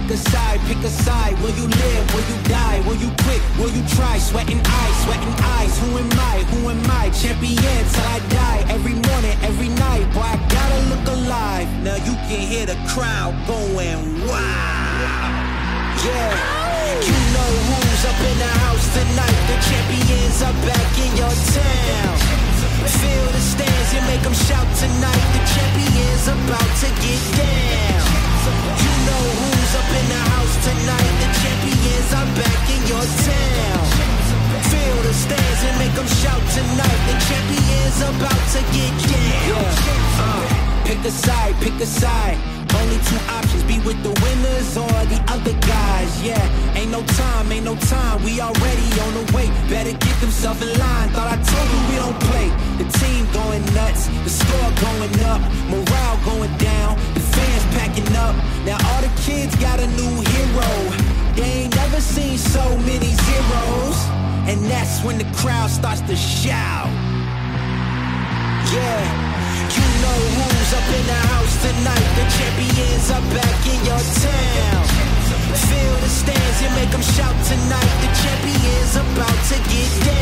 pick a side, pick a side. Will you live? Will you die? Will you quit? Will you try? Sweating eyes, sweating eyes. Who am I? Who am I? Champion till I die. Every morning, every night. Boy, I gotta look alive. Now you can hear the crowd going wild. Yeah. You know who's up in the house tonight. The champions are back in your town. Feel the stands and make them shout tonight. The champions about to get down. A side, pick a side. Only two options, be with the winners or the other guys. Yeah, ain't no time, ain't no time. We already on the way. Better get themselves in line. Thought I told you we don't play. The team going nuts, the score going up, morale going down, the fans packing up. Now all the kids got a new hero. They ain't never seen so many zeros. And that's when the crowd starts to shout. Yeah, you know up in the house tonight. The champions are back in your town. Feel the stands and make them shout tonight. The champions about to get down.